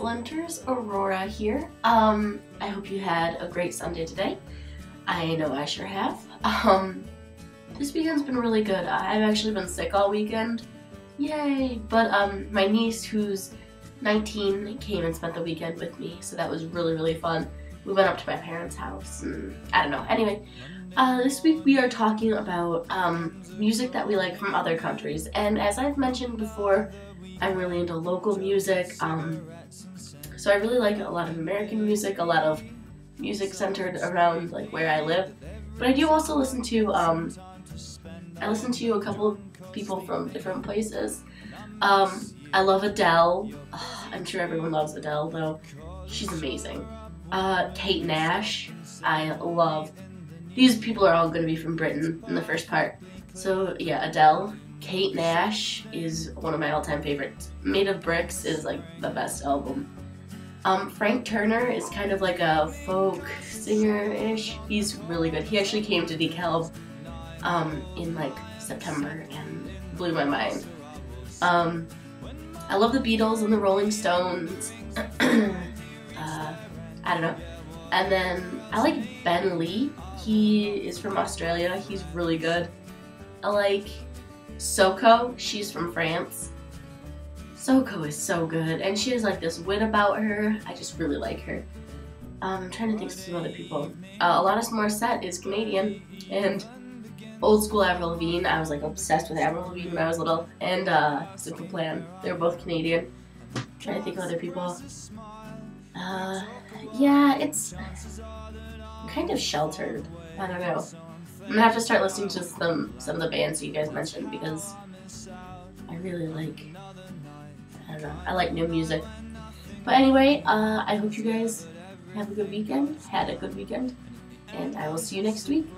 Splinters Aurora here. Um, I hope you had a great Sunday today. I know I sure have. Um, this weekend's been really good. I've actually been sick all weekend. Yay! But um, my niece, who's 19, came and spent the weekend with me, so that was really, really fun. We went up to my parents' house, and I don't know. Anyway, uh, this week we are talking about um, music that we like from other countries, and as I've mentioned before, I'm really into local music. Um, so I really like a lot of American music, a lot of music centered around like where I live. But I do also listen to um, I listen to a couple of people from different places. Um, I love Adele. I'm sure everyone loves Adele though. She's amazing. Uh, Kate Nash. I love. These people are all going to be from Britain in the first part. So yeah, Adele. Kate Nash is one of my all-time favorites. Made of Bricks is like the best album. Um, Frank Turner is kind of like a folk singer-ish. He's really good. He actually came to DeKalb um, in like September and blew my mind. Um, I love the Beatles and the Rolling Stones. uh, I don't know. And then I like Ben Lee. He is from Australia. He's really good. I like Soko. She's from France. Soko is so good, and she has like this wit about her. I just really like her. Um, I'm trying to think of some other people. Uh, Alanis Morissette is Canadian, and old school Avril Lavigne. I was like obsessed with Avril Lavigne when I was little, and uh, Simple Plan. They were both Canadian. I'm trying to think of other people. Uh, yeah, it's kind of sheltered. I don't know. I'm gonna have to start listening to some some of the bands you guys mentioned because I really like. I don't know. I like new music. But anyway, uh, I hope you guys have a good weekend. Had a good weekend, and I will see you next week.